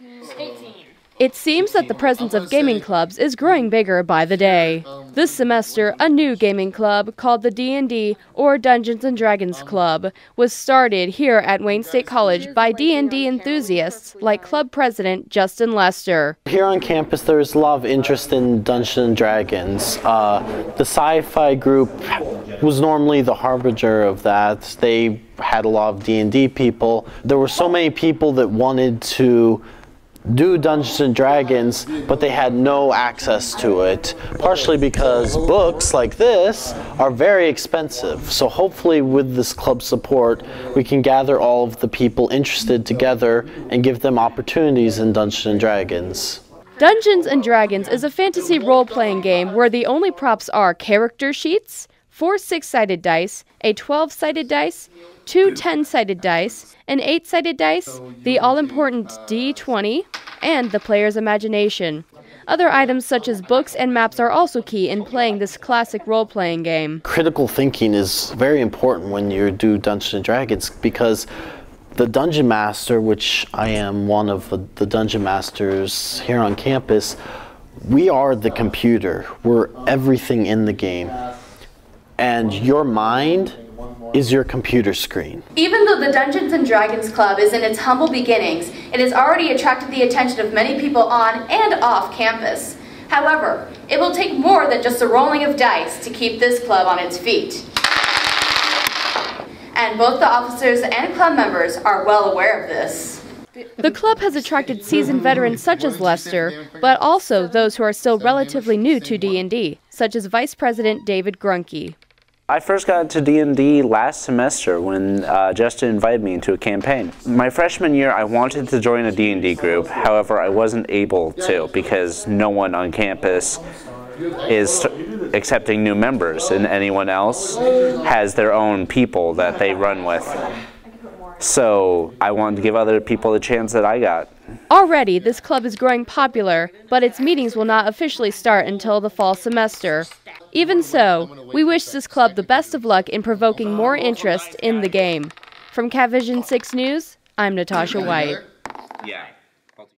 18. It seems that the presence of gaming clubs is growing bigger by the day. This semester, a new gaming club called the D&D or Dungeons and Dragons Club was started here at Wayne State College by D&D enthusiasts like club president Justin Lester. Here on campus, there's a lot of interest in Dungeons and Dragons. Uh, the sci-fi group was normally the harbinger of that. They had a lot of D&D people. There were so many people that wanted to do Dungeons and Dragons, but they had no access to it, partially because books like this are very expensive. So hopefully with this club support, we can gather all of the people interested together and give them opportunities in Dungeons and Dragons. Dungeons and Dragons is a fantasy role-playing game where the only props are character sheets, four six-sided dice, a 12-sided dice, two 10-sided dice, an 8-sided dice, the all-important D20, and the player's imagination. Other items such as books and maps are also key in playing this classic role-playing game. Critical thinking is very important when you do Dungeons and Dragons because the Dungeon Master, which I am one of the Dungeon Masters here on campus, we are the computer. We're everything in the game and your mind is your computer screen. Even though the Dungeons and Dragons Club is in its humble beginnings, it has already attracted the attention of many people on and off campus. However, it will take more than just the rolling of dice to keep this club on its feet. And both the officers and club members are well aware of this. The club has attracted seasoned veterans such as Lester, but also those who are still relatively new to D&D, such as Vice President David Grunke. I first got into D&D last semester when uh, Justin invited me into a campaign. My freshman year, I wanted to join a D&D group. However, I wasn't able to because no one on campus is accepting new members and anyone else has their own people that they run with. So I wanted to give other people the chance that I got. Already, this club is growing popular, but its meetings will not officially start until the fall semester. Even so, we wish this club the best of luck in provoking more interest in the game. From CatVision 6 News, I'm Natasha White. Yeah.